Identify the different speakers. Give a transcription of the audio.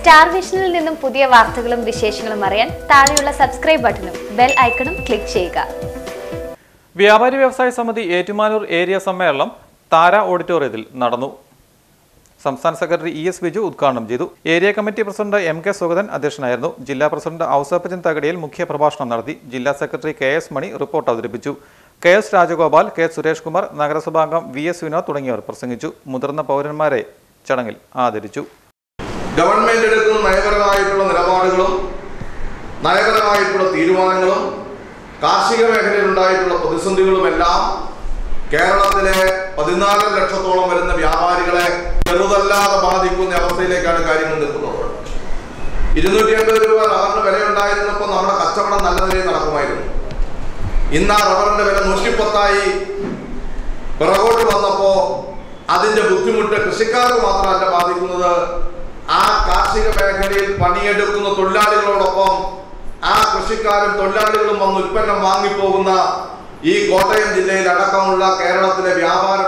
Speaker 1: Star വിഷനിൽ നിന്നും പുതിയ വാർത്തകളും വിശേഷങ്ങളും അറിയാൻ താഴെയുള്ള സബ്സ്ക്രൈബ് ബട്ടണും ബെൽ ഐക്കണും ക്ലിക്ക് ചെയ്യുക.
Speaker 2: വ്യാപാരി വ്യവസായ സമിതി ഏറ്റുമാനൂർ ഏരിയ സമ്മേളനം താര ഓഡിറ്റോറിയത്തിൽ നടന്നു. സംസ്ഥാന സെക്രട്ടറി ഇ എസ് ബിജു ഉദ്ഘാടനം ചെയ്തു. Area committee president M K Sugathan അധ്യക്ഷനായിരുന്നു. ജില്ലാ പ്രസിഡന്റ് ഔസഫജൻ തകടിയിൽ മുഖ്യ പ്രഭാഷണം നടത്തി. ജില്ലാ secretary K S Mani report അവതരിപ്പിച്ചു. K S Rajagopal K Suresh Kumar നഗരസഭാംഗം V S Vinod തുടങ്ങിയവർ പ്രസംഗിച്ചു. മുതിർന്ന പൗരന്മാരെ ചടങ്ങിൽ ആദരിച്ചു.
Speaker 3: ഗവൺമെന്റ് എടുക്കുന്ന നയപരമായിട്ടുള്ള നിലപാടുകളും നയപരമായിട്ടുള്ള തീരുമാനങ്ങളും കാർഷിക മേഖലയിൽ ഉണ്ടായിട്ടുള്ള പ്രതിസന്ധികളുമെല്ലാം കേരളത്തിലെ പതിനാലര ലക്ഷത്തോളം വരുന്ന വ്യാപാരികളെ ചെറുതല്ലാതെ ബാധിക്കുന്ന അവസ്ഥയിലേക്കാണ് കാര്യങ്ങൾ നിൽക്കുന്നത്. ഇരുന്നൂറ്റി അൻപത് രൂപ റബ്ബറിന് വിലയുണ്ടായിരുന്നപ്പോൾ നമ്മുടെ കച്ചവടം നല്ല നിലയിൽ നടക്കുമായിരുന്നു. ഇന്ന് ആ റബ്ബറിന്റെ വില നൂറ്റിപ്പത്തായി പിറകോട്ട് വന്നപ്പോ അതിന്റെ ബുദ്ധിമുട്ട് കൃഷിക്കാർക്ക് മാത്രമല്ല ബാധിക്കുന്നത് ആ കാർഷിക മേഖലയിൽ പണിയെടുക്കുന്ന തൊഴിലാളികളോടൊപ്പം ആ കൃഷിക്കാരും തൊഴിലാളികളും വന്ന് ഉൽപ്പന്നം വാങ്ങിപ്പോകുന്ന ഈ കോട്ടയം ജില്ലയിൽ അടക്കമുള്ള കേരളത്തിലെ വ്യാപാര